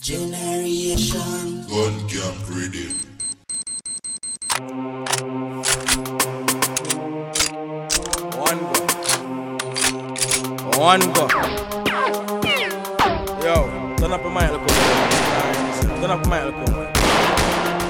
Generation Gun Camp Radio. One go. One go. Yo, turn up a mic, look up. Turn up a mic, look up.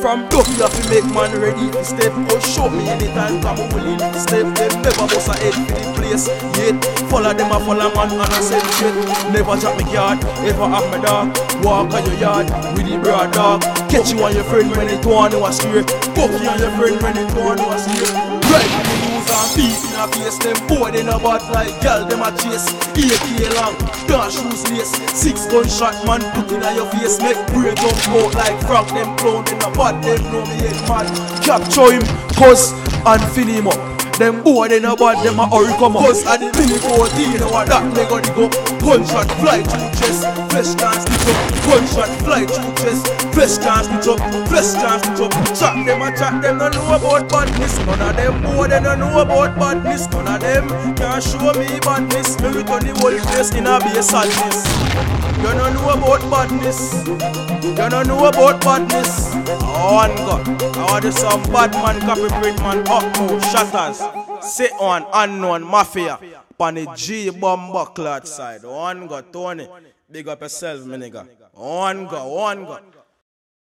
From duck you have to make man ready oh, to step. Or show me anytime come on, willing to step Them never bust a head for the place Yet. Follow them a follow man and I said shit. Never drop me yard, ever have my dog. Walk on your yard with the broad dog Catch you on your friend when it want to astray Fuck you on your friend when it want to Right in the news and beat in a face Them boy they no bad like girl them a chase. AK long, dash shoes lace. Six gunshot man put in a your face. Make brain jump out like frog Them clown in a bad them know me head mad. Capture him, cause and fill him up them boy they no bad, them a hurry come up Cause at the mini 14, what that they to go. Gunshot fly through chest, flesh can't stitch up Gunshot fly through chest, flesh can't stitch up Flesh can't stitch up Chat them a chat, them no know about badness. None of them boy they no know about badness. None of them can show me badness. Me return the whole place in a a sadness. You no know about badness. You no know about badness One gun I want some bad man, copy print man, up more Shattaz Sit on unknown mafia on the G bomb buckler side. One go Tony. Big up yourself, my nigga. One go, one go.